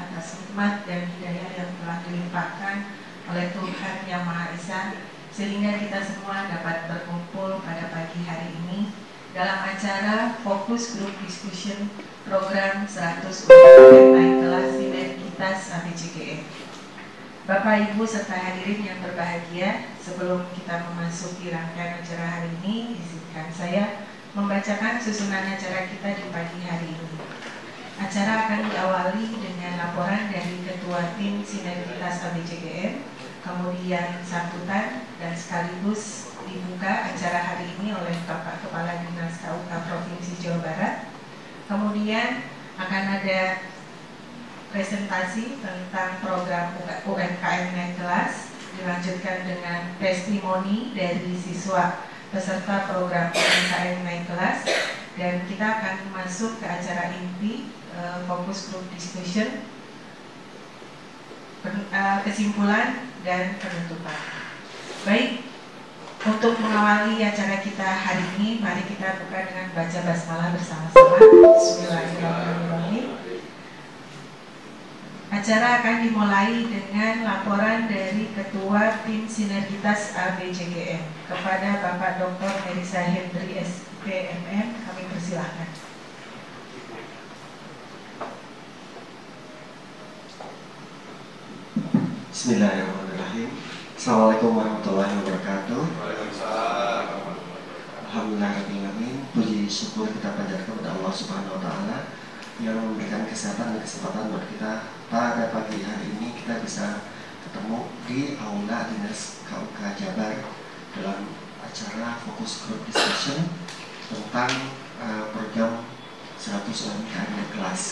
atas nikmat dan hidayah yang telah dilimpahkan oleh Tuhan Yang Maha Esa sehingga kita semua dapat berkumpul pada pagi hari ini dalam acara Fokus Group Discussion Program 100 UMKM Naik Kelas Sinergitas ABCGM. Bapak, Ibu, serta hadirin yang berbahagia, sebelum kita memasuki rangkaian acara hari ini, izinkan saya membacakan susunan acara kita di pagi hari. Acara akan diawali dengan laporan dari Ketua Tim Sinergitas ABCGM, kemudian sambutan dan sekaligus dibuka acara hari ini oleh Bapak Kepala Dinas KUK Provinsi Jawa Barat. Kemudian akan ada presentasi tentang program UMKM naik kelas dilanjutkan dengan testimoni dari siswa peserta program UMKM naik kelas dan kita akan masuk ke acara inti uh, fokus group discussion uh, kesimpulan dan penutupan. Baik, untuk mengawali acara kita hari ini, mari kita buka dengan baca basmalah bersama-sama. Bismillahirrahmanirrahim. Acara akan dimulai dengan laporan dari Ketua Tim Sinergitas ABCGM kepada Bapak Dr. Elisa Hendri SPMM. Kami persilahkan. Bismillahirrahmanirrahim. Assalamualaikum warahmatullahi wabarakatuh. Alhamdulillah Puji syukur kita panjatkan kepada Allah Subhanahu wa taala yang memberikan kesehatan dan kesempatan buat kita pada pagi hari ini kita bisa ketemu di aula dinas KUK Jabar dalam acara fokus group discussion tentang uh, program 100 UMKM di kelas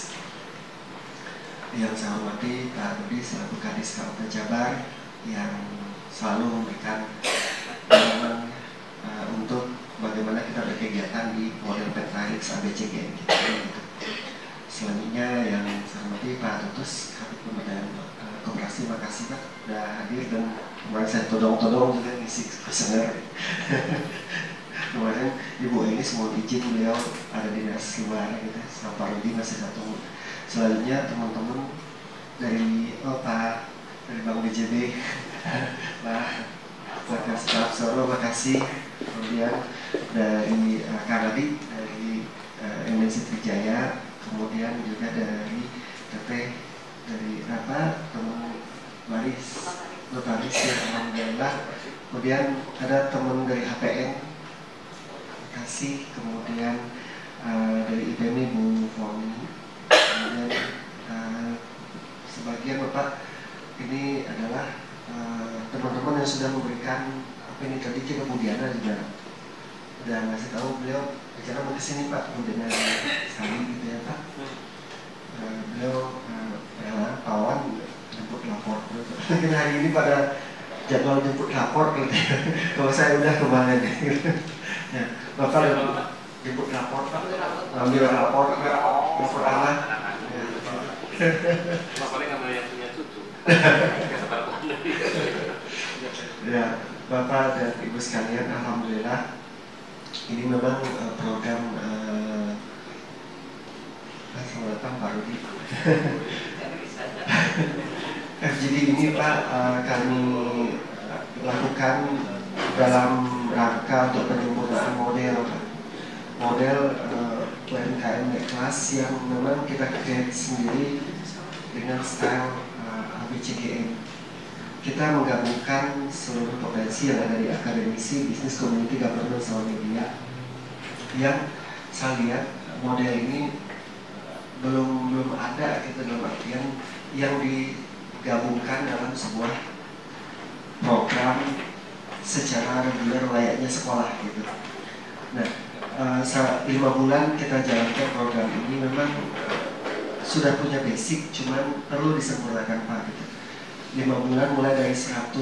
yang saya hormati Pak Budi selaku Kadis KUK Jabar yang selalu memberikan dukungan uh, untuk bagaimana kita berkegiatan di model Petralix ABCG gitu. Selanjutnya yang saya hormati Pak Tutus, Kabit Pemberdayaan uh, Koperasi, makasih Pak sudah hadir dan kemarin saya todong-todong juga ngisi kuesioner. kemarin Ibu ini semua izin beliau ada di dinas luar gitu, sama Pak Rudi masih satu. Selanjutnya teman-teman dari oh Pak dari Bank BJB, Pak Pak Staf Soro, makasih. Kemudian dari uh, Kanadi, dari uh, MNC Trijaya, kemudian juga dari TP dari apa teman Baris. Notaris ya alhamdulillah. Kemudian ada teman dari HPN kasih kemudian uh, dari IPM Bu Foni. Kemudian uh, sebagian bapak ini adalah teman-teman uh, yang sudah memberikan apa ini tadi kita Budiana juga udah ngasih tahu beliau bicara mau ke sini Pak dengan Sari gitu ya Pak. Uh, beliau uh, Pawan jemput lapor. Mungkin hari ini pada jadwal jemput lapor gitu kalau saya udah kemarin. Gitu ya Bapak jemput lapor Pak. Ambil nggak yang punya cucu. Ya Bapak dan Ibu sekalian Alhamdulillah. Ini memang uh, program uh, selamat datang Pak Rudi FGD ini Pak uh, kami lakukan dalam rangka untuk penyempurnaan model model uh, UMKM kelas yang memang kita create sendiri dengan style uh, ABCGM kita menggabungkan seluruh potensi yang ada di akademisi, bisnis, community, governance, sama media. Yang saya lihat model ini belum belum ada gitu dalam artian yang digabungkan dalam sebuah program secara reguler layaknya sekolah gitu. Nah, uh, lima bulan kita jalankan program ini memang sudah punya basic, cuman perlu disempurnakan pak gitu lima bulan mulai dari 100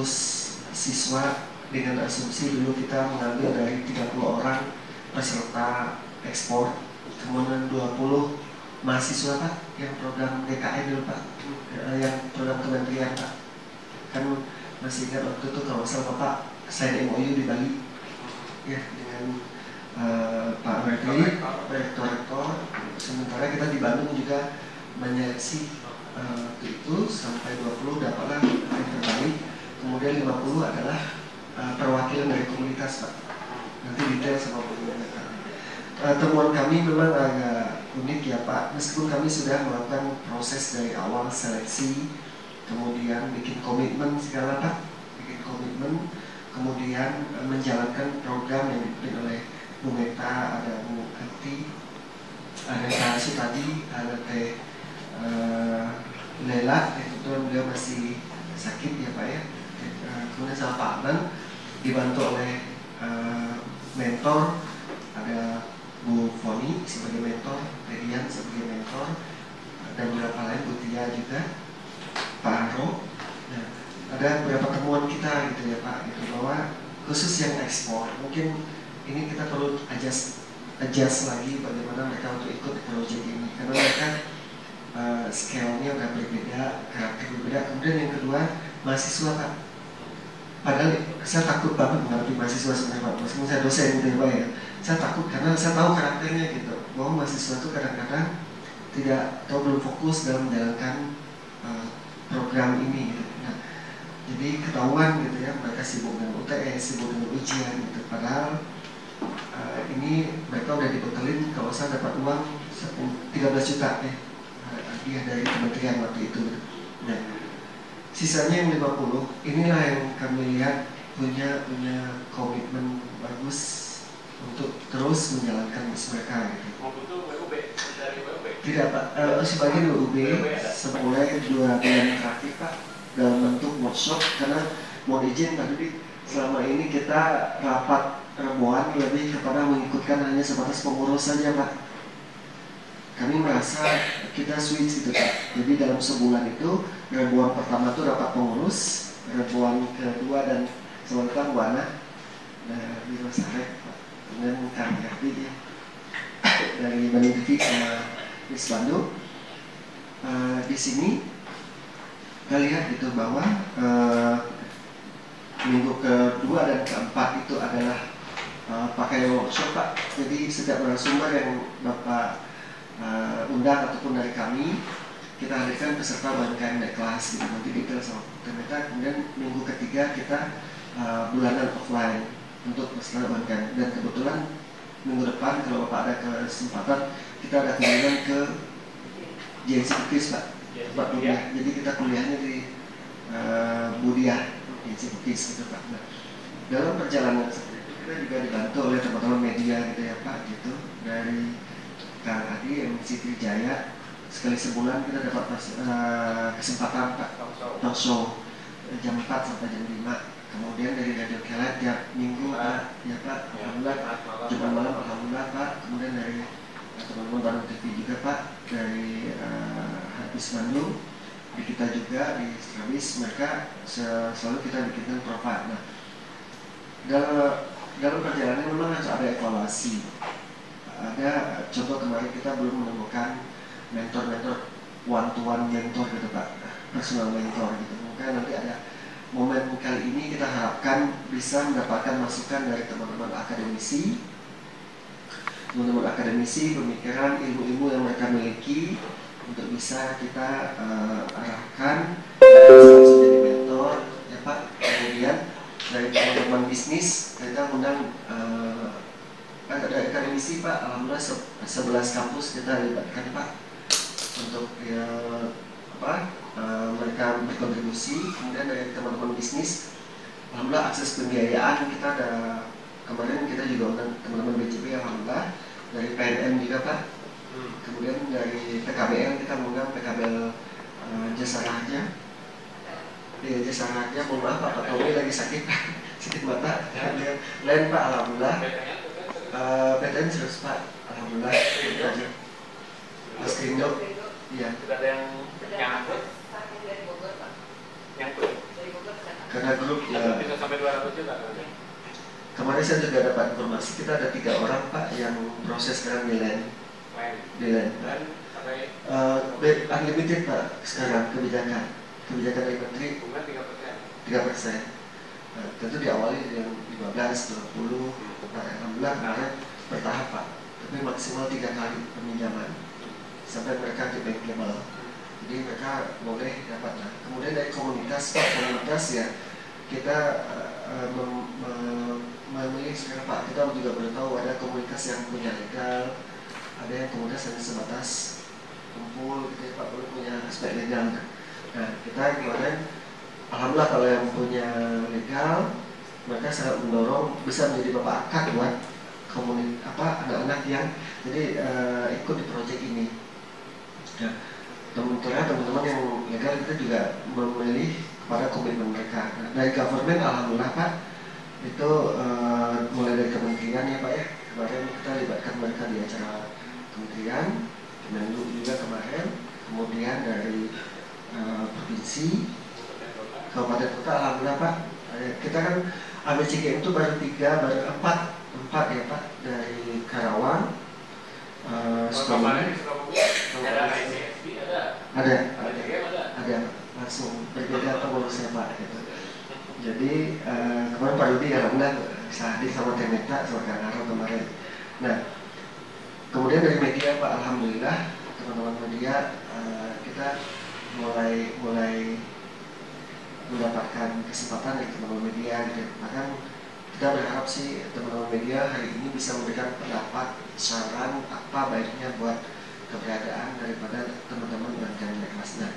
siswa dengan asumsi dulu kita mengambil dari 30 orang peserta ekspor kemudian 20 mahasiswa pak yang program DKN dulu pak yang program kementerian pak kan masih ingat waktu itu kalau salah Bapak sign MOU di Bali ya dengan uh, Pak Merkeli, rektor-rektor. Sementara kita di Bandung juga menyeleksi uh, itu sampai 20 dapatlah yang terbaik. Kemudian 50 adalah uh, perwakilan dari komunitas Pak. Nanti detail sama Bu uh, temuan kami memang agak unik ya Pak. Meskipun kami sudah melakukan proses dari awal seleksi, kemudian bikin komitmen segala Pak, bikin komitmen, kemudian uh, menjalankan program yang dipimpin oleh Bu ada Bu ada Kak Sutadi, ada Teh uh, Lela, kebetulan beliau masih sakit ya Pak ya. Kemudian sama Pak Anan dibantu oleh mentor ada Bu Foni sebagai mentor, Redian sebagai mentor, dan beberapa lain Bu Tia juga, Pak Aro. Nah, ada beberapa temuan kita gitu ya Pak, gitu bahwa khusus yang ekspor mungkin ini kita perlu adjust adjust lagi bagaimana mereka untuk ikut proyek ini karena mereka uh, scale-nya udah berbeda, karakter berbeda. Kemudian yang kedua mahasiswa Pak, padahal saya takut banget menghadapi mahasiswa sebenarnya Pak, meskipun saya dosen gitu ya Pak ya saya takut karena saya tahu karakternya gitu bahwa mahasiswa itu kadang-kadang tidak atau belum fokus dalam menjalankan uh, program ini gitu. nah, jadi ketahuan gitu ya mereka sibuk dengan UTS sibuk dengan ujian gitu padahal uh, ini mereka udah dibekelin kalau saya dapat uang 13 juta ya hadiah dari kementerian waktu itu gitu. nah sisanya yang 50 inilah yang kami lihat punya punya komitmen bagus untuk terus menjalankan mereka gitu. Tidak pak, uh, sebagian UB semulai dua bulan terakhir pak dalam bentuk workshop karena mau izin Pak Dudi selama ini kita rapat rebuan lebih kepada mengikutkan hanya sebatas pengurus saja pak kami merasa kita switch itu Pak. Jadi dalam sebulan itu ribuan pertama itu rapat pengurus, ribuan kedua dan sementara buana nah, di Masarek Pak. Kemudian kami ya dari Bandung TV sama Miss Bandung. Uh, di sini kita lihat gitu bahwa uh, minggu kedua dan keempat itu adalah uh, pakai workshop Pak. Jadi setiap narasumber yang Bapak uh, undang ataupun dari kami kita hadirkan peserta UMKM naik kelas gitu. Nanti detail sama ternyata kemudian minggu ketiga kita uh, bulanan offline untuk peserta UMKM dan kebetulan minggu depan kalau bapak ada kesempatan kita ada kunjungan ke JNC Bukis pak. Pak kuliah. Jadi kita kuliahnya di uh, Budia JNC Bukis gitu pak. Nah, dalam perjalanan kita juga dibantu oleh teman-teman media gitu ya pak gitu. Dari Kang Adi MC Trijaya sekali sebulan kita dapat uh, kesempatan Pak. Talk show jam 4 sampai jam 5 kemudian dari Radio Kelet tiap minggu Pak. Ya Pak. Alhamdulillah. Jumat malam Alhamdulillah Pak. Kemudian dari teman-teman Bandung TV juga Pak. Dari uh, Habis Bandung di kita juga di Strabis mereka selalu kita bikinkan profile nah dalam dalam perjalanan memang harus ada evaluasi ada contoh kemarin kita belum menemukan mentor-mentor one to one mentor gitu pak. Personal mentor gitu. Mungkin nanti ada momen kali ini kita harapkan bisa mendapatkan masukan dari teman-teman akademisi. Teman-teman akademisi pemikiran ilmu-ilmu yang mereka miliki untuk bisa kita uh, arahkan bisa jadi mentor. Ya pak kemudian dari teman-teman bisnis kita undang uh, ada akademisi Pak, alhamdulillah se 11 kampus kita libatkan Pak untuk ya apa uh, mereka berkontribusi kemudian dari teman-teman bisnis alhamdulillah akses pembiayaan kita ada kemarin kita juga undang teman-teman BCP alhamdulillah dari PNM juga Pak. Hmm. kemudian dari PKBL kita mengundang PKBL uh, Jasa Raja di Jasa Raja mohon maaf Pak Pak Tommy lagi sakit sakit mata. Ya. lain Pak alhamdulillah Uh, eh, PTN serius Pak, Alhamdulillah itu aja. Mas Krindo, iya. Sudah ada yang yang yang Karena grup ya. Bisa sampai 200 juta. Kemarin saya juga dapat informasi kita ada tiga orang Pak yang proses sekarang milen. Milen. Uh, unlimited Pak sekarang kebijakan kebijakan dari Menteri. Tiga persen. 3 persen. Nah, tentu diawali dengan 15, 20, nah, alhamdulillah kemarin bertahap pak, tapi maksimal tiga kali peminjaman sampai mereka di bank level. Jadi mereka boleh dapat. Nah, kemudian dari komunitas, pak komunitas ya kita uh, mem, mem, memilih sekarang pak kita juga baru tahu ada komunitas yang punya legal, ada yang komunitas yang sebatas kumpul gitu ya pak belum punya aspek legal. Nah kita kemarin alhamdulillah kalau yang punya legal mereka sangat mendorong bisa menjadi bapak akad buat komunitas apa anak-anak yang jadi uh, ikut di proyek ini. Nah, teman-teman teman-teman yang legal kita juga memilih kepada komitmen mereka. Nah, dari government alhamdulillah Pak itu uh, mulai dari kementerian ya Pak ya kemarin kita libatkan mereka di acara kementerian Kemenlu juga kemarin kemudian dari uh, provinsi kabupaten kota alhamdulillah Pak uh, kita kan ABCGM itu baru tiga baru empat empat ya Pak dari Karawang. Uh, kemarin ada ada. Ada. Ada ada. Langsung berbeda pengurusnya Pak gitu. Jadi uh, kemarin Pak Rudi alhamdulillah bisa hadir sama Temeta sama Kang kemarin. Nah kemudian dari media Pak alhamdulillah teman-teman media uh, kita mulai mulai mendapatkan kesempatan dari teman-teman media gitu. Bahkan kita berharap sih teman-teman media hari ini bisa memberikan pendapat saran apa baiknya buat keberadaan daripada teman-teman UMKM kelas. Nah,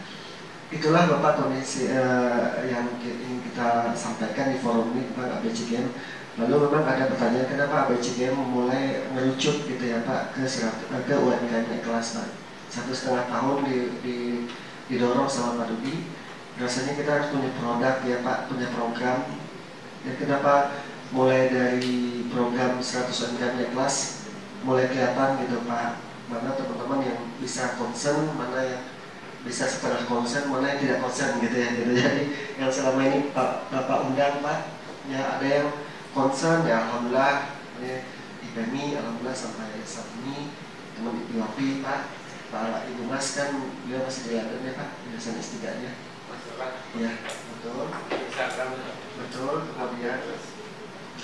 itulah Bapak kondisi uh, yang ingin kita sampaikan di forum ini tentang ABCGM. Lalu memang ada pertanyaan kenapa ABCGM mulai merucut gitu ya Pak ke serat, ke UMKM naik kelas Pak. Satu setengah tahun di, di, didorong sama Pak Dudi. Rasanya kita harus punya produk ya Pak, punya program. Dan kenapa mulai dari program 100 UMKM kelas mulai kelihatan gitu Pak. Mana teman-teman yang bisa concern, mana yang bisa setengah konsen mana yang tidak konsen gitu ya gitu jadi yang selama ini pak bapak undang pak ya ada yang konsen ya alhamdulillah ini IPMI alhamdulillah sampai saat ini teman IPWAPI pak pak ibu mas kan beliau masih di ya pak biasanya S 3 nya ya betul. Betul kemudian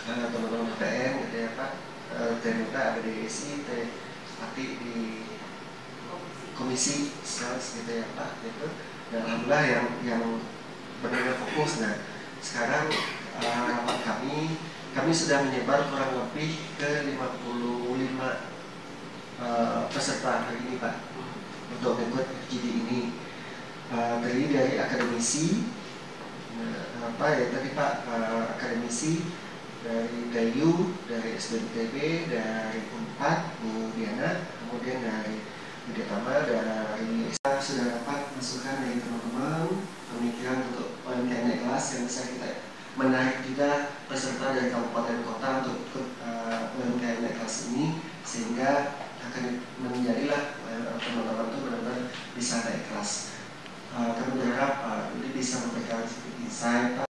uh, teman-teman PN gitu ya pak. Uh, TNK ada di ESI T Pati di komisi sales gitu ya Pak gitu. Dan alhamdulillah yang yang benar-benar fokus. Nah sekarang uh, kami kami sudah menyebar kurang lebih ke 55 uh, peserta hari ini Pak untuk ikut FGD ini uh, dari akademisi uh, apa ya tadi Pak uh, akademisi dari Dayu, dari SBMTB, dari Unpad, Bu Diana, kemudian dari Budi Tama dari kita sudah dapat masukan dari teman-teman pemikiran untuk UMKM kelas yang bisa kita menarik juga peserta dari kabupaten kota untuk ikut uh, kelas ini sehingga akan menjadilah teman-teman itu benar-benar bisa naik kelas. uh, kami berharap uh, ini bisa memberikan sedikit insight